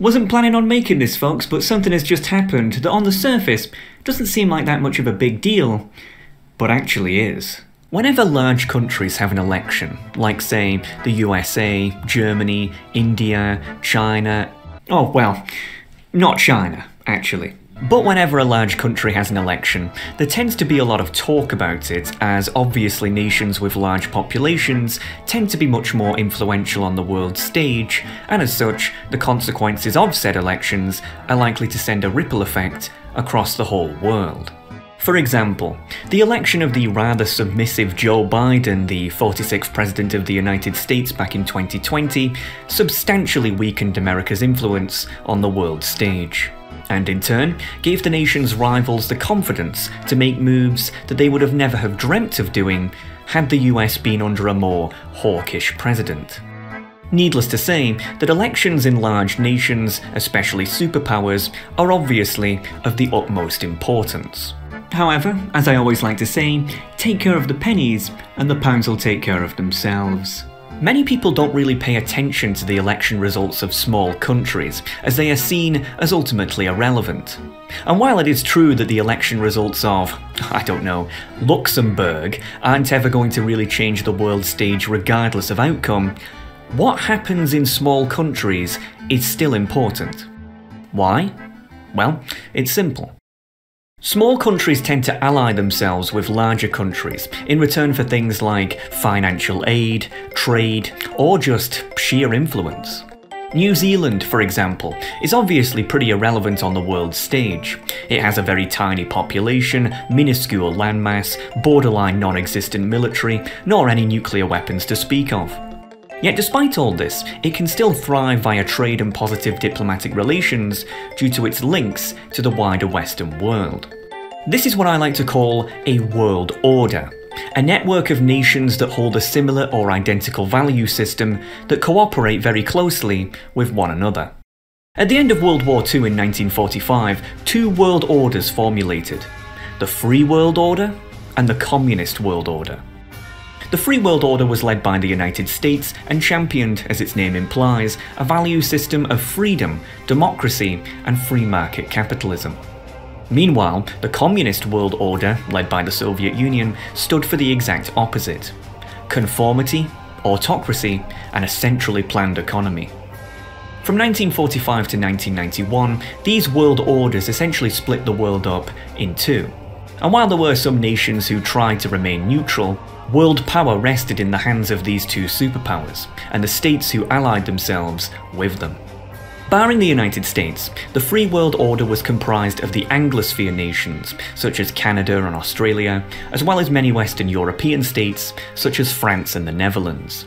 Wasn't planning on making this, folks, but something has just happened that on the surface doesn't seem like that much of a big deal, but actually is. Whenever large countries have an election, like say the USA, Germany, India, China, oh well, not China, actually. But whenever a large country has an election, there tends to be a lot of talk about it, as obviously nations with large populations tend to be much more influential on the world stage, and as such, the consequences of said elections are likely to send a ripple effect across the whole world. For example, the election of the rather submissive Joe Biden, the 46th President of the United States back in 2020, substantially weakened America's influence on the world stage and in turn gave the nation's rivals the confidence to make moves that they would have never have dreamt of doing had the US been under a more hawkish president. Needless to say that elections in large nations, especially superpowers, are obviously of the utmost importance. However, as I always like to say, take care of the pennies and the pounds will take care of themselves. Many people don't really pay attention to the election results of small countries, as they are seen as ultimately irrelevant. And while it is true that the election results of, I don't know, Luxembourg aren't ever going to really change the world stage regardless of outcome, what happens in small countries is still important. Why? Well, it's simple. Small countries tend to ally themselves with larger countries in return for things like financial aid, trade, or just sheer influence. New Zealand, for example, is obviously pretty irrelevant on the world stage. It has a very tiny population, minuscule landmass, borderline non existent military, nor any nuclear weapons to speak of. Yet despite all this, it can still thrive via trade and positive diplomatic relations due to its links to the wider Western world. This is what I like to call a world order, a network of nations that hold a similar or identical value system that cooperate very closely with one another. At the end of World War II in 1945, two world orders formulated the Free World Order and the Communist World Order. The Free World Order was led by the United States and championed, as its name implies, a value system of freedom, democracy, and free market capitalism. Meanwhile, the Communist World Order, led by the Soviet Union, stood for the exact opposite conformity, autocracy, and a centrally planned economy. From 1945 to 1991, these world orders essentially split the world up in two. And while there were some nations who tried to remain neutral, world power rested in the hands of these two superpowers, and the states who allied themselves with them. Barring the United States, the Free World Order was comprised of the Anglosphere nations, such as Canada and Australia, as well as many Western European states, such as France and the Netherlands.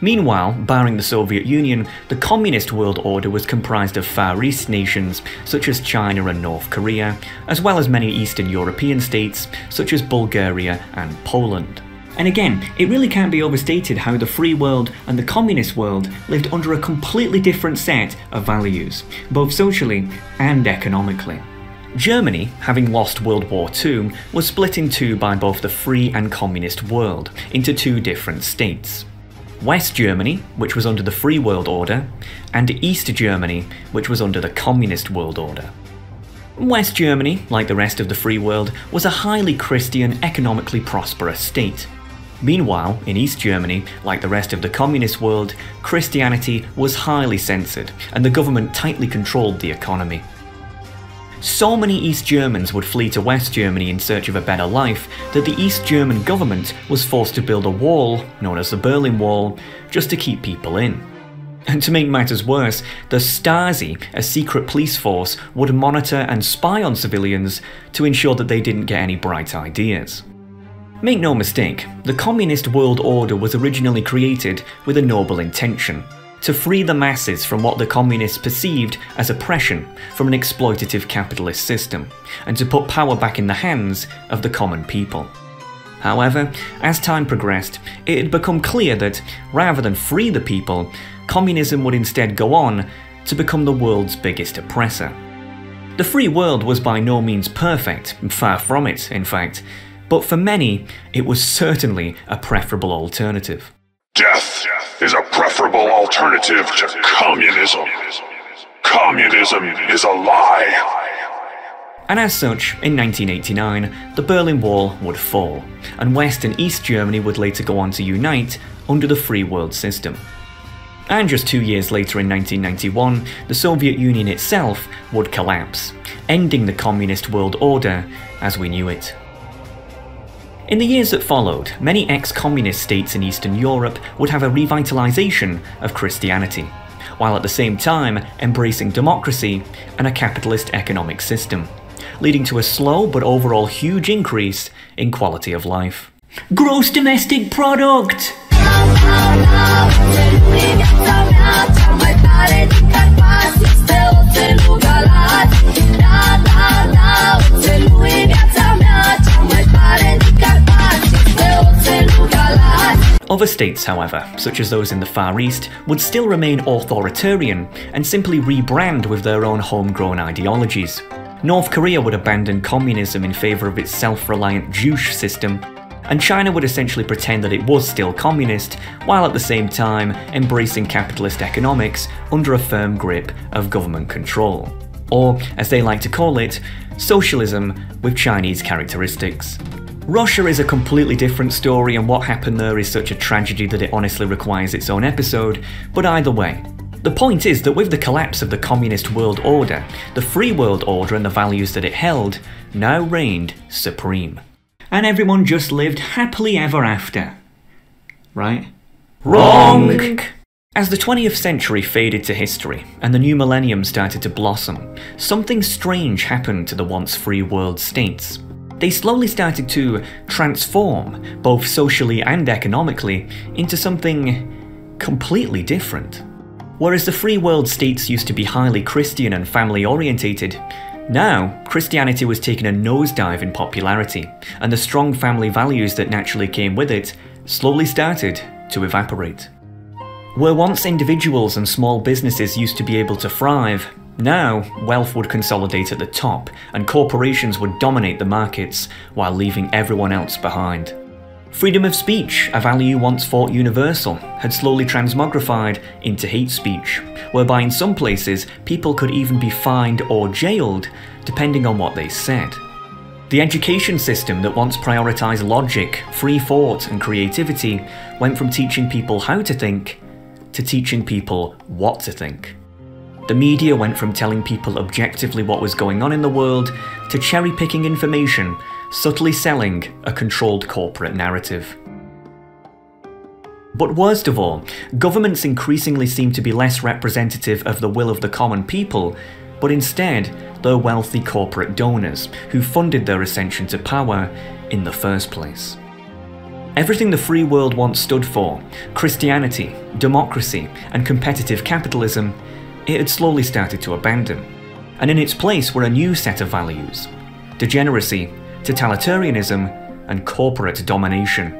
Meanwhile, barring the Soviet Union, the Communist World Order was comprised of Far East nations such as China and North Korea, as well as many Eastern European states such as Bulgaria and Poland. And again, it really can't be overstated how the free world and the communist world lived under a completely different set of values, both socially and economically. Germany, having lost World War II, was split in two by both the free and communist world, into two different states. West Germany, which was under the Free World Order, and East Germany, which was under the Communist World Order. West Germany, like the rest of the free world, was a highly Christian, economically prosperous state. Meanwhile, in East Germany, like the rest of the communist world, Christianity was highly censored, and the government tightly controlled the economy. So many East Germans would flee to West Germany in search of a better life that the East German government was forced to build a wall, known as the Berlin Wall, just to keep people in. And to make matters worse, the Stasi, a secret police force, would monitor and spy on civilians to ensure that they didn't get any bright ideas. Make no mistake, the communist world order was originally created with a noble intention to free the masses from what the communists perceived as oppression from an exploitative capitalist system, and to put power back in the hands of the common people. However, as time progressed, it had become clear that, rather than free the people, communism would instead go on to become the world's biggest oppressor. The free world was by no means perfect, far from it, in fact, but for many, it was certainly a preferable alternative. Death is a preferable alternative to communism. Communism is a lie. And as such, in 1989, the Berlin Wall would fall, and West and East Germany would later go on to unite under the Free World System. And just two years later in 1991, the Soviet Union itself would collapse, ending the communist world order as we knew it. In the years that followed, many ex communist states in Eastern Europe would have a revitalisation of Christianity, while at the same time embracing democracy and a capitalist economic system, leading to a slow but overall huge increase in quality of life. Gross domestic product! Other states, however, such as those in the Far East, would still remain authoritarian and simply rebrand with their own homegrown ideologies. North Korea would abandon communism in favour of its self reliant Juche system, and China would essentially pretend that it was still communist, while at the same time embracing capitalist economics under a firm grip of government control. Or, as they like to call it, socialism with Chinese characteristics. Russia is a completely different story, and what happened there is such a tragedy that it honestly requires its own episode, but either way. The point is that with the collapse of the communist world order, the free world order and the values that it held now reigned supreme. And everyone just lived happily ever after. Right? Wrong! As the 20th century faded to history and the new millennium started to blossom, something strange happened to the once free world states they slowly started to transform, both socially and economically, into something completely different. Whereas the free world states used to be highly Christian and family orientated, now Christianity was taking a nosedive in popularity, and the strong family values that naturally came with it slowly started to evaporate. Where once individuals and small businesses used to be able to thrive, now, wealth would consolidate at the top, and corporations would dominate the markets while leaving everyone else behind. Freedom of speech, a value once thought universal, had slowly transmogrified into hate speech, whereby in some places people could even be fined or jailed depending on what they said. The education system that once prioritised logic, free thought, and creativity went from teaching people how to think to teaching people what to think. The media went from telling people objectively what was going on in the world to cherry picking information, subtly selling a controlled corporate narrative. But worst of all, governments increasingly seem to be less representative of the will of the common people, but instead, their wealthy corporate donors who funded their ascension to power in the first place. Everything the free world once stood for Christianity, democracy, and competitive capitalism it had slowly started to abandon, and in its place were a new set of values degeneracy, totalitarianism, and corporate domination.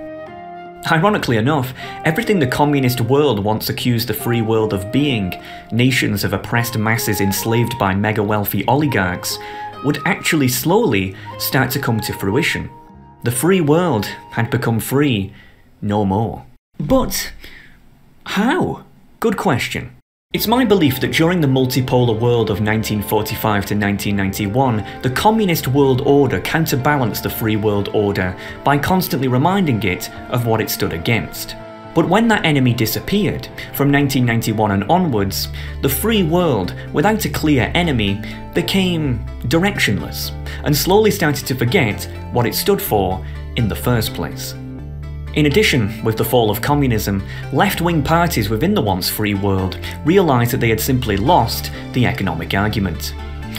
Ironically enough, everything the communist world once accused the free world of being, nations of oppressed masses enslaved by mega wealthy oligarchs, would actually slowly start to come to fruition. The free world had become free no more. But how? Good question. It's my belief that during the multipolar world of 1945 to 1991, the communist world order counterbalanced the free world order by constantly reminding it of what it stood against. But when that enemy disappeared, from 1991 and onwards, the free world, without a clear enemy, became directionless, and slowly started to forget what it stood for in the first place. In addition, with the fall of communism, left wing parties within the once free world realised that they had simply lost the economic argument.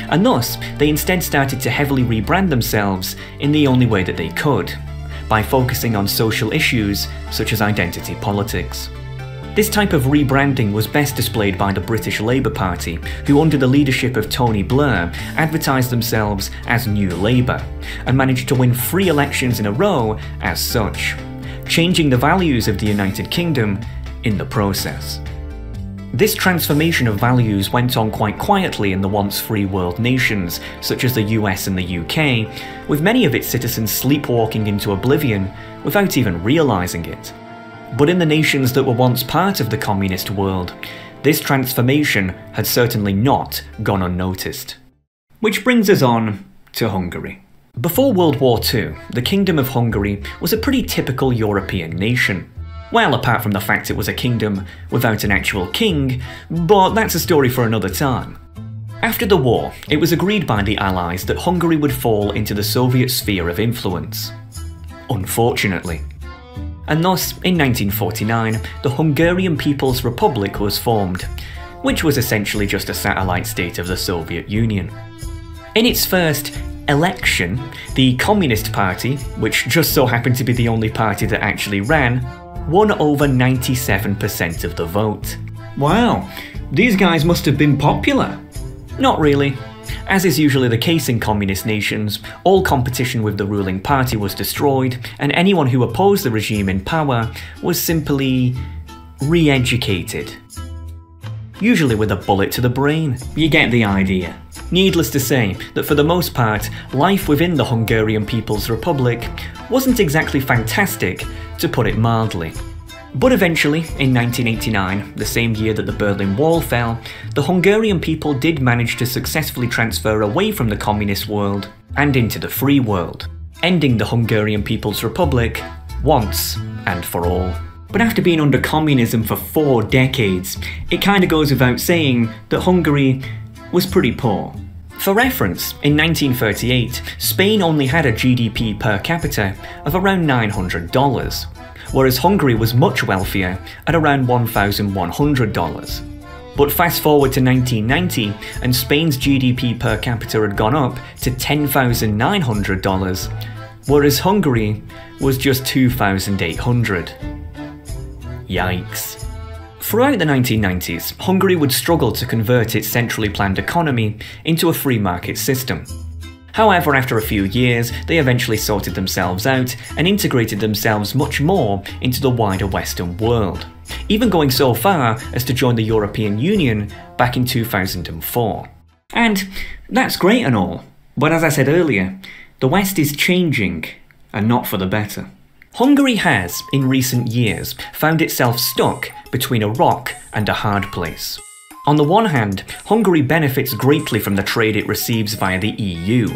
And thus, they instead started to heavily rebrand themselves in the only way that they could by focusing on social issues such as identity politics. This type of rebranding was best displayed by the British Labour Party, who, under the leadership of Tony Blair, advertised themselves as New Labour and managed to win three elections in a row as such changing the values of the United Kingdom in the process. This transformation of values went on quite quietly in the once free world nations, such as the US and the UK, with many of its citizens sleepwalking into oblivion without even realising it. But in the nations that were once part of the communist world, this transformation had certainly not gone unnoticed. Which brings us on to Hungary. Before World War II, the Kingdom of Hungary was a pretty typical European nation. Well, apart from the fact it was a kingdom without an actual king, but that's a story for another time. After the war, it was agreed by the Allies that Hungary would fall into the Soviet sphere of influence. Unfortunately. And thus, in 1949, the Hungarian People's Republic was formed, which was essentially just a satellite state of the Soviet Union. In its first election, the Communist Party, which just so happened to be the only party that actually ran, won over 97% of the vote. Wow, these guys must have been popular. Not really. As is usually the case in communist nations, all competition with the ruling party was destroyed, and anyone who opposed the regime in power was simply re educated. Usually with a bullet to the brain. You get the idea. Needless to say that for the most part, life within the Hungarian People's Republic wasn't exactly fantastic, to put it mildly. But eventually, in 1989, the same year that the Berlin Wall fell, the Hungarian people did manage to successfully transfer away from the communist world and into the free world, ending the Hungarian People's Republic once and for all. But after being under communism for four decades, it kinda goes without saying that Hungary was pretty poor. For reference, in 1938, Spain only had a GDP per capita of around $900, whereas Hungary was much wealthier at around $1,100. But fast forward to 1990, and Spain's GDP per capita had gone up to $10,900, whereas Hungary was just 2,800. Yikes. Throughout the 1990s, Hungary would struggle to convert its centrally planned economy into a free market system. However, after a few years, they eventually sorted themselves out and integrated themselves much more into the wider Western world, even going so far as to join the European Union back in 2004. And that's great and all, but as I said earlier, the West is changing, and not for the better. Hungary has, in recent years, found itself stuck between a rock and a hard place. On the one hand, Hungary benefits greatly from the trade it receives via the EU.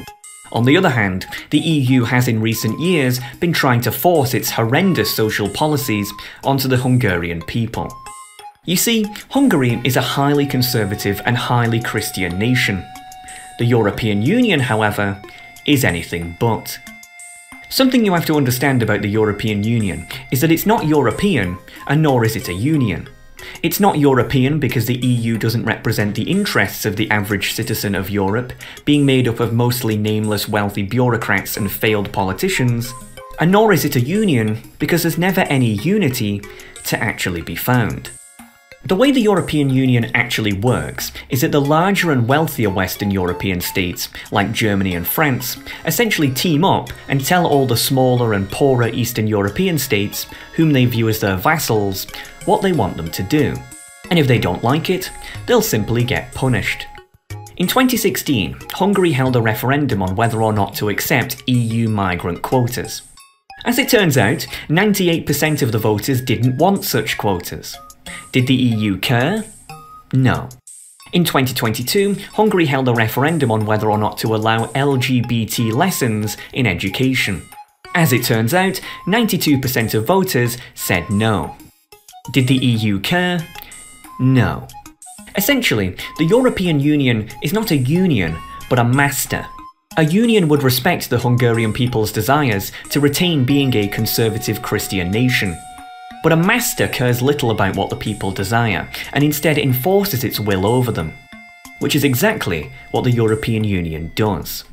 On the other hand, the EU has in recent years been trying to force its horrendous social policies onto the Hungarian people. You see, Hungary is a highly conservative and highly Christian nation. The European Union, however, is anything but. Something you have to understand about the European Union is that it's not European, and nor is it a union. It's not European because the EU doesn't represent the interests of the average citizen of Europe, being made up of mostly nameless wealthy bureaucrats and failed politicians, and nor is it a union because there's never any unity to actually be found. The way the European Union actually works is that the larger and wealthier Western European states, like Germany and France, essentially team up and tell all the smaller and poorer Eastern European states, whom they view as their vassals, what they want them to do. And if they don't like it, they'll simply get punished. In 2016, Hungary held a referendum on whether or not to accept EU migrant quotas. As it turns out, 98% of the voters didn't want such quotas. Did the EU care? No. In 2022, Hungary held a referendum on whether or not to allow LGBT lessons in education. As it turns out, 92% of voters said no. Did the EU care? No. Essentially, the European Union is not a union, but a master. A union would respect the Hungarian people's desires to retain being a conservative Christian nation. But a master cares little about what the people desire, and instead enforces its will over them. Which is exactly what the European Union does.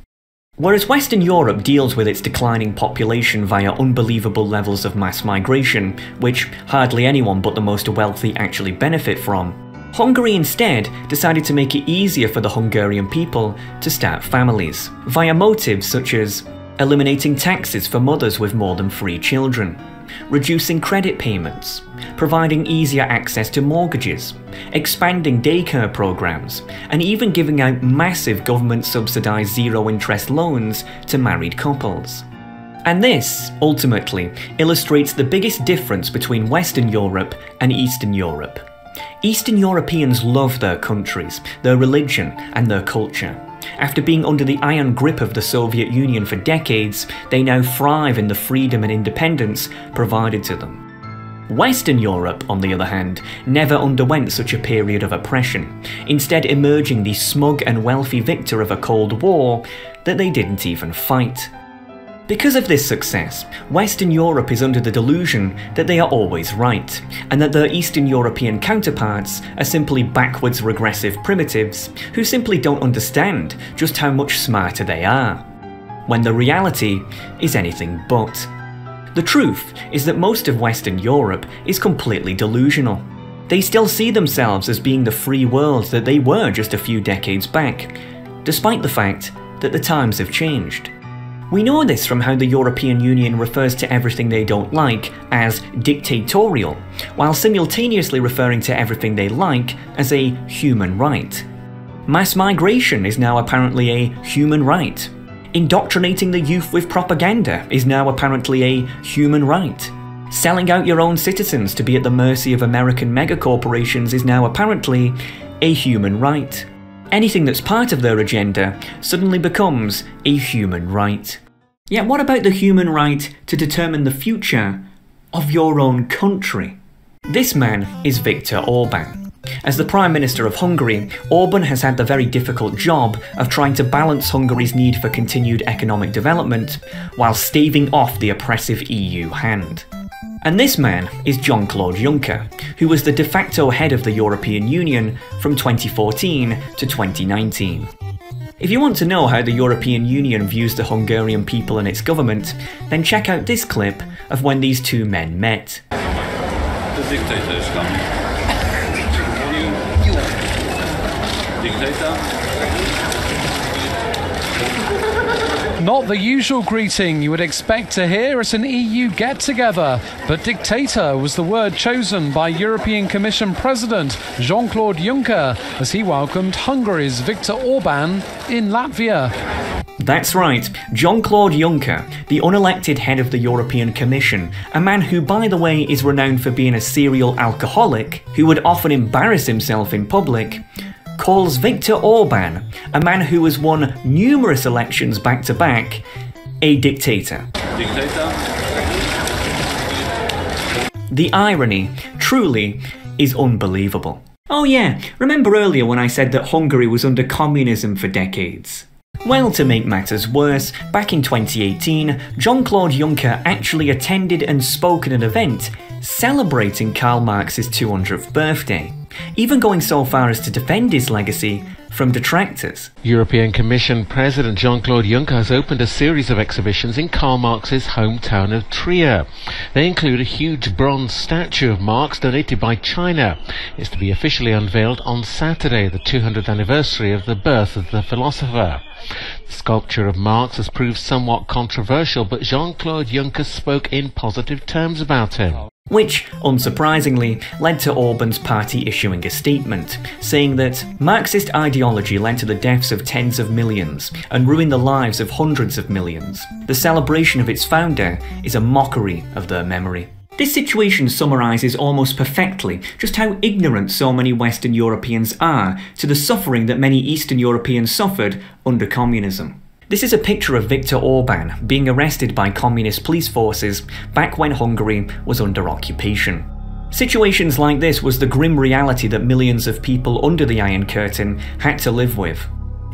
Whereas Western Europe deals with its declining population via unbelievable levels of mass migration, which hardly anyone but the most wealthy actually benefit from, Hungary instead decided to make it easier for the Hungarian people to start families, via motives such as eliminating taxes for mothers with more than three children, reducing credit payments, providing easier access to mortgages, expanding daycare programs, and even giving out massive government subsidised zero interest loans to married couples. And this, ultimately, illustrates the biggest difference between Western Europe and Eastern Europe. Eastern Europeans love their countries, their religion, and their culture. After being under the iron grip of the Soviet Union for decades, they now thrive in the freedom and independence provided to them. Western Europe, on the other hand, never underwent such a period of oppression, instead emerging the smug and wealthy victor of a Cold War that they didn't even fight. Because of this success, Western Europe is under the delusion that they are always right, and that their Eastern European counterparts are simply backwards regressive primitives who simply don't understand just how much smarter they are. When the reality is anything but. The truth is that most of Western Europe is completely delusional. They still see themselves as being the free world that they were just a few decades back, despite the fact that the times have changed. We know this from how the European Union refers to everything they don't like as dictatorial, while simultaneously referring to everything they like as a human right. Mass migration is now apparently a human right. Indoctrinating the youth with propaganda is now apparently a human right. Selling out your own citizens to be at the mercy of American megacorporations is now apparently a human right anything that's part of their agenda suddenly becomes a human right. Yet, what about the human right to determine the future of your own country? This man is Viktor Orban. As the Prime Minister of Hungary, Orban has had the very difficult job of trying to balance Hungary's need for continued economic development while staving off the oppressive EU hand. And this man is Jean Claude Juncker, who was the de facto head of the European Union from 2014 to 2019. If you want to know how the European Union views the Hungarian people and its government, then check out this clip of when these two men met. The dictator is coming. Dictator? Not the usual greeting you would expect to hear at an EU get together, but dictator was the word chosen by European Commission President Jean Claude Juncker as he welcomed Hungary's Viktor Orban in Latvia. That's right, Jean Claude Juncker, the unelected head of the European Commission, a man who, by the way, is renowned for being a serial alcoholic, who would often embarrass himself in public, calls Viktor Orban, a man who has won numerous elections back to back, a dictator. Dictator? The irony, truly, is unbelievable. Oh, yeah, remember earlier when I said that Hungary was under communism for decades? Well, to make matters worse, back in 2018, Jean Claude Juncker actually attended and spoke at an event celebrating Karl Marx's 200th birthday even going so far as to defend his legacy from detractors. European Commission President Jean-Claude Juncker has opened a series of exhibitions in Karl Marx's hometown of Trier. They include a huge bronze statue of Marx donated by China. It's to be officially unveiled on Saturday, the 200th anniversary of the birth of the philosopher. The sculpture of Marx has proved somewhat controversial, but Jean-Claude Juncker spoke in positive terms about him which, unsurprisingly, led to Orban's party issuing a statement, saying that Marxist ideology led to the deaths of tens of millions and ruined the lives of hundreds of millions. The celebration of its founder is a mockery of their memory. This situation summarises almost perfectly just how ignorant so many Western Europeans are to the suffering that many Eastern Europeans suffered under communism. This is a picture of Viktor Orban being arrested by communist police forces back when Hungary was under occupation. Situations like this was the grim reality that millions of people under the Iron Curtain had to live with.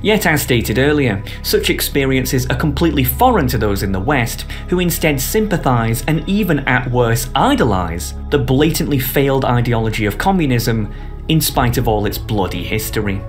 Yet, as stated earlier, such experiences are completely foreign to those in the West, who instead sympathise and even at worst idolise the blatantly failed ideology of communism in spite of all its bloody history.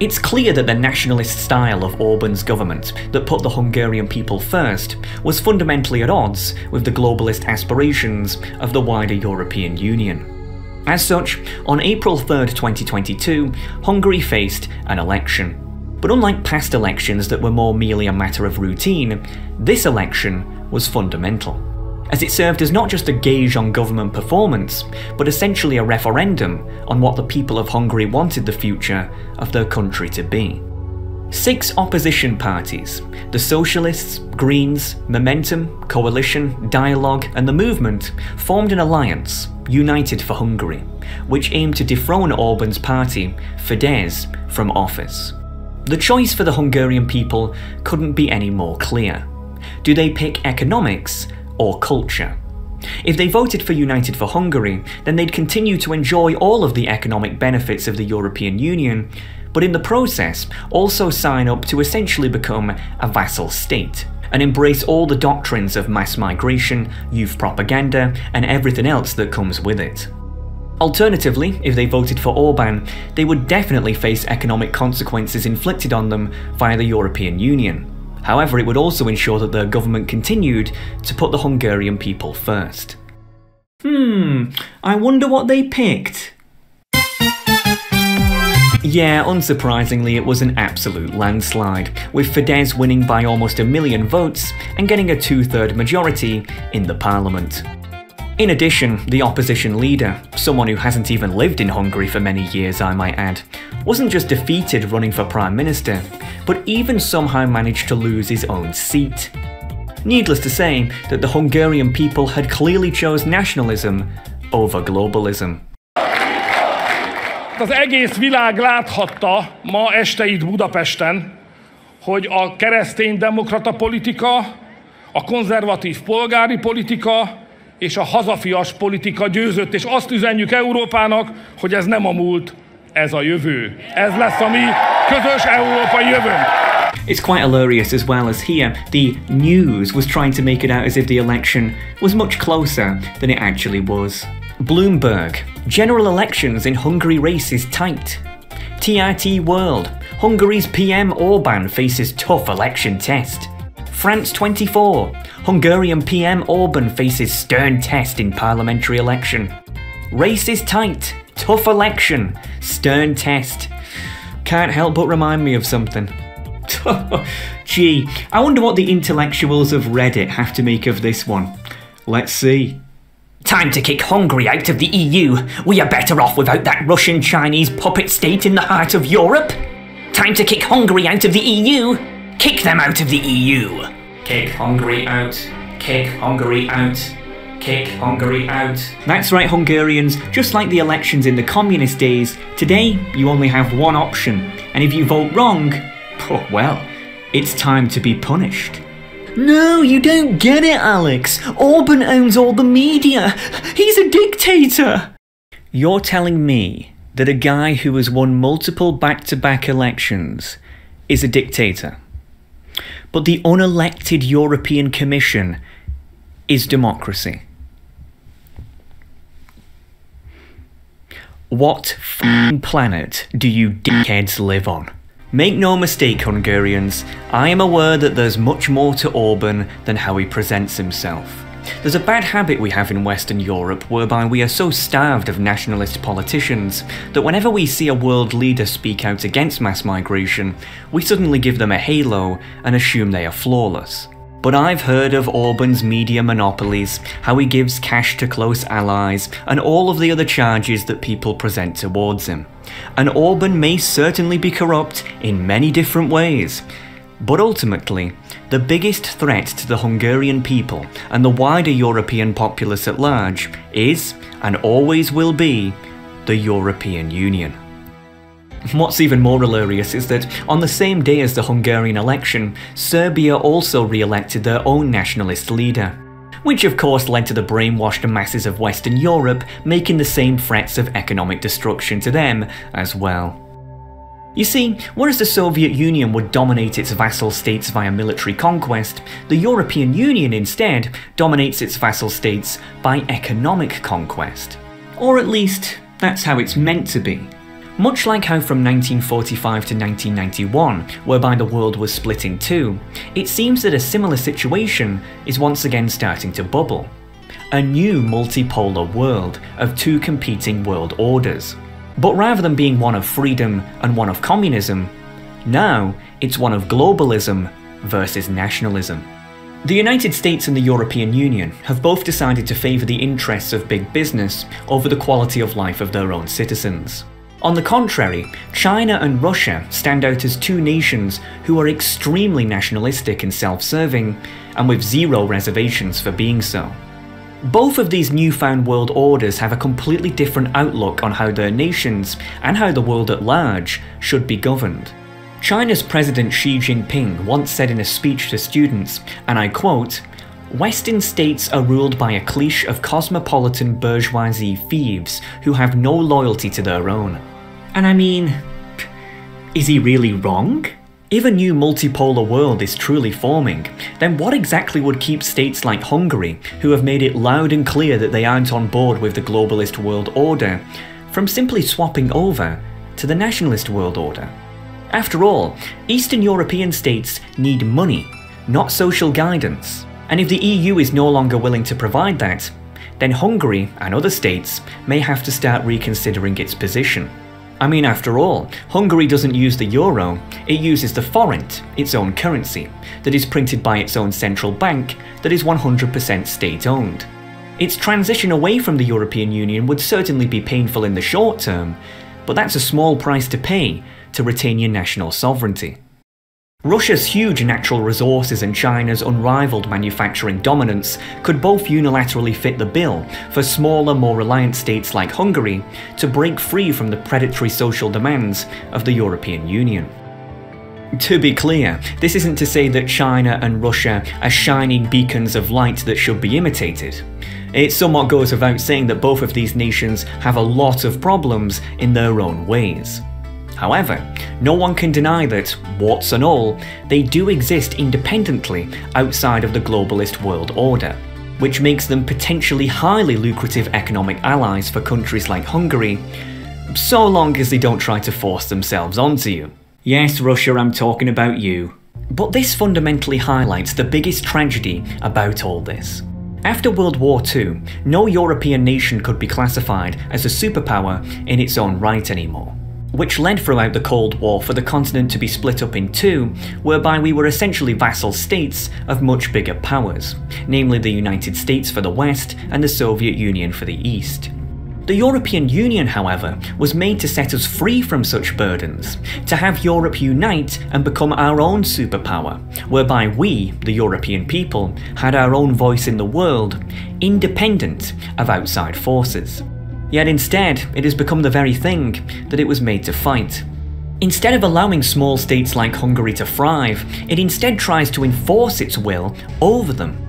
It's clear that the nationalist style of Orban's government, that put the Hungarian people first, was fundamentally at odds with the globalist aspirations of the wider European Union. As such, on April 3, 2022, Hungary faced an election. But unlike past elections that were more merely a matter of routine, this election was fundamental as it served as not just a gauge on government performance, but essentially a referendum on what the people of Hungary wanted the future of their country to be. Six opposition parties the Socialists, Greens, Momentum, Coalition, Dialogue, and the Movement formed an alliance, United for Hungary, which aimed to dethrone Orban's party, Fidesz, from office. The choice for the Hungarian people couldn't be any more clear. Do they pick economics or culture? If they voted for United for Hungary, then they'd continue to enjoy all of the economic benefits of the European Union, but in the process also sign up to essentially become a vassal state and embrace all the doctrines of mass migration, youth propaganda, and everything else that comes with it. Alternatively, if they voted for Orban, they would definitely face economic consequences inflicted on them via the European Union. However, it would also ensure that the government continued to put the Hungarian people first. Hmm, I wonder what they picked. Yeah, unsurprisingly, it was an absolute landslide, with Fidesz winning by almost a million votes and getting a two third majority in the parliament. In addition, the opposition leader, someone who hasn't even lived in Hungary for many years, I might add, wasn't just defeated running for Prime Minister, but even somehow managed to lose his own seat. Needless to say that the Hungarian people had clearly chose nationalism over globalism. Az egész világ láthatta ma este itt Budapesten, hogy a keresztény demokrata politika, a konzervatív polgári politika és a hazafias politika győzött, és azt üzenjük Európának, hogy ez nem a múlt, ez a jövő. Ez lesz a mi közös európai jövőnk. It's quite hilarious as well as here, the news was trying to make it out as if the election was much closer than it actually was. Bloomberg, general elections in Hungary race is tight. TRT World, Hungary's PM Orban faces tough election test. France 24, Hungarian PM Orban faces stern test in parliamentary election. Race is tight, tough election, stern test. Can't help but remind me of something. Gee, I wonder what the intellectuals of Reddit have to make of this one. Let's see. Time to kick Hungary out of the EU. We are better off without that Russian Chinese puppet state in the heart of Europe. Time to kick Hungary out of the EU. Kick them out of the EU. Kick Hungary out. Kick Hungary out. Kick Hungary out. That's right, Hungarians. Just like the elections in the communist days, today you only have one option. And if you vote wrong, oh, well, it's time to be punished. No, you don't get it, Alex. Orban owns all the media. He's a dictator. You're telling me that a guy who has won multiple back to back elections is a dictator. But the unelected European Commission is democracy. What planet do you dickheads live on? Make no mistake, Hungarians, I am aware that there's much more to Orban than how he presents himself. There's a bad habit we have in Western Europe whereby we are so starved of nationalist politicians that whenever we see a world leader speak out against mass migration, we suddenly give them a halo and assume they are flawless. But I've heard of Orban's media monopolies, how he gives cash to close allies, and all of the other charges that people present towards him. And Orban may certainly be corrupt in many different ways. But ultimately, the biggest threat to the Hungarian people and the wider European populace at large is, and always will be, the European Union. What's even more hilarious is that on the same day as the Hungarian election, Serbia also re elected their own nationalist leader. Which of course led to the brainwashed masses of Western Europe making the same threats of economic destruction to them as well. You see, whereas the Soviet Union would dominate its vassal states via military conquest, the European Union instead dominates its vassal states by economic conquest. Or at least, that's how it's meant to be. Much like how from 1945 to 1991, whereby the world was split in two, it seems that a similar situation is once again starting to bubble. A new multipolar world of two competing world orders. But rather than being one of freedom and one of communism, now it's one of globalism versus nationalism. The United States and the European Union have both decided to favour the interests of big business over the quality of life of their own citizens. On the contrary, China and Russia stand out as two nations who are extremely nationalistic and self serving, and with zero reservations for being so. Both of these newfound world orders have a completely different outlook on how their nations, and how the world at large, should be governed. China's President Xi Jinping once said in a speech to students, and I quote, Western states are ruled by a clique of cosmopolitan bourgeoisie thieves who have no loyalty to their own. And I mean, is he really wrong? If a new multipolar world is truly forming, then what exactly would keep states like Hungary, who have made it loud and clear that they aren't on board with the globalist world order, from simply swapping over to the nationalist world order? After all, Eastern European states need money, not social guidance. And if the EU is no longer willing to provide that, then Hungary and other states may have to start reconsidering its position. I mean, after all, Hungary doesn't use the euro, it uses the forint, its own currency, that is printed by its own central bank that is 100% state owned. Its transition away from the European Union would certainly be painful in the short term, but that's a small price to pay to retain your national sovereignty. Russia's huge natural resources and China's unrivaled manufacturing dominance could both unilaterally fit the bill for smaller, more reliant states like Hungary to break free from the predatory social demands of the European Union. To be clear, this isn't to say that China and Russia are shining beacons of light that should be imitated. It somewhat goes without saying that both of these nations have a lot of problems in their own ways. However, no one can deny that, warts and all, they do exist independently outside of the globalist world order, which makes them potentially highly lucrative economic allies for countries like Hungary, so long as they don't try to force themselves onto you. Yes, Russia, I'm talking about you. But this fundamentally highlights the biggest tragedy about all this. After World War II, no European nation could be classified as a superpower in its own right anymore which led throughout the Cold War for the continent to be split up in two, whereby we were essentially vassal states of much bigger powers, namely the United States for the West and the Soviet Union for the East. The European Union, however, was made to set us free from such burdens, to have Europe unite and become our own superpower, whereby we, the European people, had our own voice in the world, independent of outside forces. Yet instead, it has become the very thing that it was made to fight. Instead of allowing small states like Hungary to thrive, it instead tries to enforce its will over them.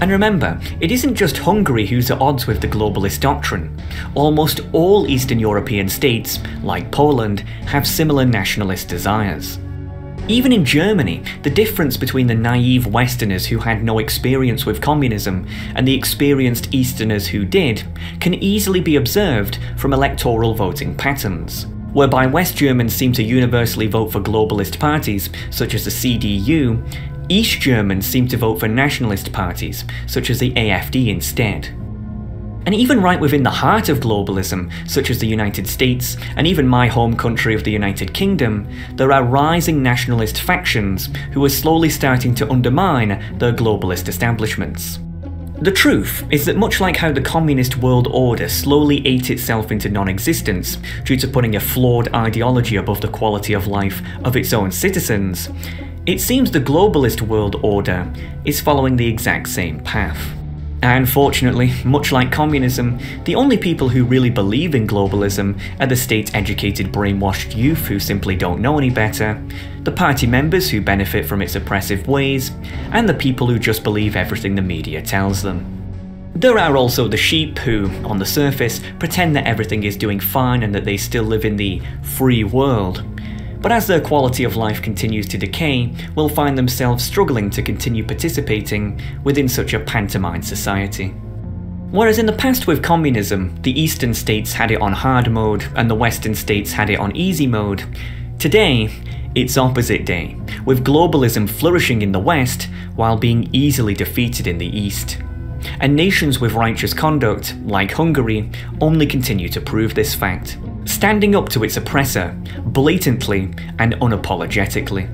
And remember, it isn't just Hungary who's at odds with the globalist doctrine. Almost all Eastern European states, like Poland, have similar nationalist desires. Even in Germany, the difference between the naive Westerners who had no experience with communism and the experienced Easterners who did can easily be observed from electoral voting patterns. Whereby West Germans seem to universally vote for globalist parties, such as the CDU, East Germans seem to vote for nationalist parties, such as the AFD instead. And even right within the heart of globalism, such as the United States, and even my home country of the United Kingdom, there are rising nationalist factions who are slowly starting to undermine the globalist establishments. The truth is that much like how the communist world order slowly ate itself into non-existence due to putting a flawed ideology above the quality of life of its own citizens, it seems the globalist world order is following the exact same path. And fortunately, much like communism, the only people who really believe in globalism are the state educated brainwashed youth who simply don't know any better, the party members who benefit from its oppressive ways, and the people who just believe everything the media tells them. There are also the sheep who, on the surface, pretend that everything is doing fine and that they still live in the free world, but as their quality of life continues to decay, will find themselves struggling to continue participating within such a pantomime society. Whereas in the past with communism, the eastern states had it on hard mode and the western states had it on easy mode, today it's opposite day, with globalism flourishing in the west while being easily defeated in the east. And nations with righteous conduct, like Hungary, only continue to prove this fact standing up to its oppressor, blatantly and unapologetically.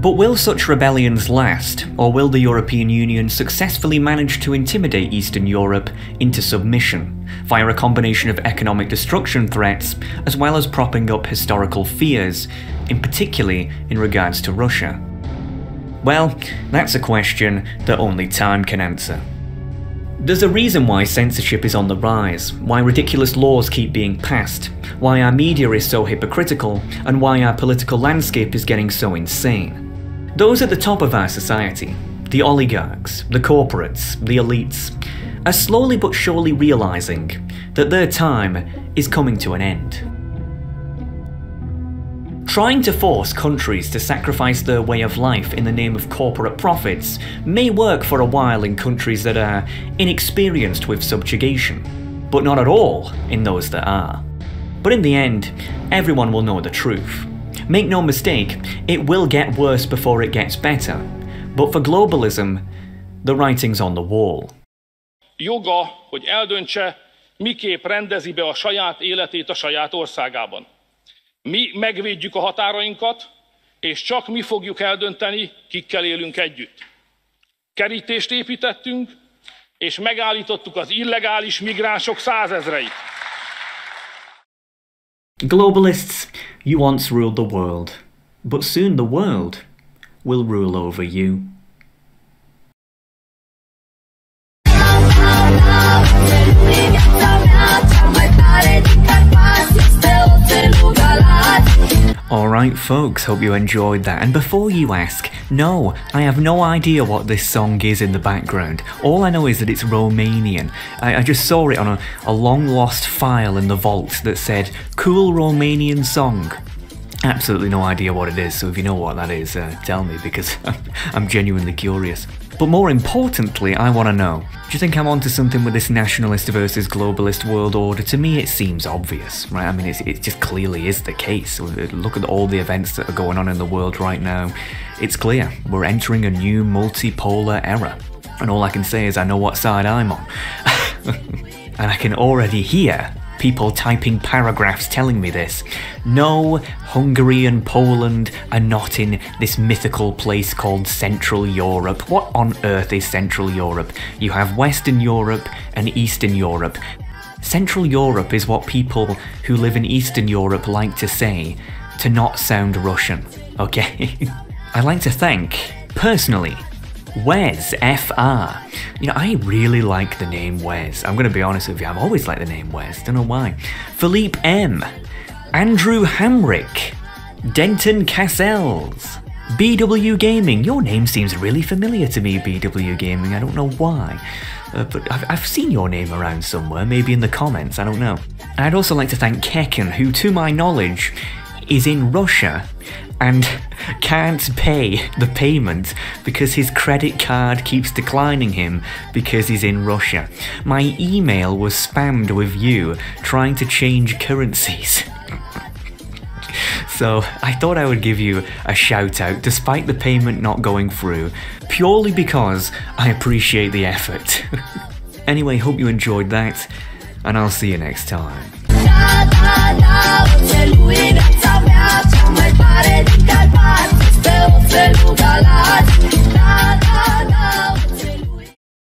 But will such rebellions last, or will the European Union successfully manage to intimidate Eastern Europe into submission, via a combination of economic destruction threats, as well as propping up historical fears, in particularly in regards to Russia? Well, that's a question that only time can answer. There's a reason why censorship is on the rise, why ridiculous laws keep being passed, why our media is so hypocritical, and why our political landscape is getting so insane. Those at the top of our society, the oligarchs, the corporates, the elites, are slowly but surely realising that their time is coming to an end. Trying to force countries to sacrifice their way of life in the name of corporate profits may work for a while in countries that are inexperienced with subjugation, but not at all in those that are. But in the end, everyone will know the truth. Make no mistake, it will get worse before it gets better. But for globalism, the writing's on the wall. Joga, hogy eldöntse, miképp rendezi be a saját életét a saját országában. Mi megvédjük a határainkat, és csak mi fogjuk eldönteni, kikkel élünk együtt. Kerítést építettünk, és megállítottuk az illegális migránsok százezreit. Globalists, you once ruled the world, but soon the world will rule over you. Alright, folks, hope you enjoyed that. And before you ask, no, I have no idea what this song is in the background. All I know is that it's Romanian. I, I just saw it on a, a long lost file in the vault that said, Cool Romanian Song. Absolutely no idea what it is, so if you know what that is, uh, tell me because I'm genuinely curious. But more importantly, I want to know do you think I'm onto something with this nationalist versus globalist world order? To me, it seems obvious, right? I mean, it just clearly is the case. Look at all the events that are going on in the world right now. It's clear we're entering a new multipolar era. And all I can say is I know what side I'm on. and I can already hear people typing paragraphs telling me this. No, Hungary and Poland are not in this mythical place called Central Europe. What on earth is Central Europe? You have Western Europe and Eastern Europe. Central Europe is what people who live in Eastern Europe like to say to not sound Russian, okay? I'd like to thank, personally, Wes, FR. You know, I really like the name Wes. I'm going to be honest with you, I've always liked the name Wes, don't know why. Philippe M. Andrew Hamrick. Denton Cassels. BW Gaming. Your name seems really familiar to me, BW Gaming. I don't know why. Uh, but I've, I've, seen your name around somewhere, maybe in the comments, I don't know. I'd also like to thank Kekken, who, to my knowledge, is in Russia and can't pay the payment because his credit card keeps declining him because he's in Russia. My email was spammed with you trying to change currencies. so I thought I would give you a shout out despite the payment not going through, purely because I appreciate the effort. anyway, hope you enjoyed that, and I'll see you next time. mai mare din Carpați Pe un felul galat Da, da.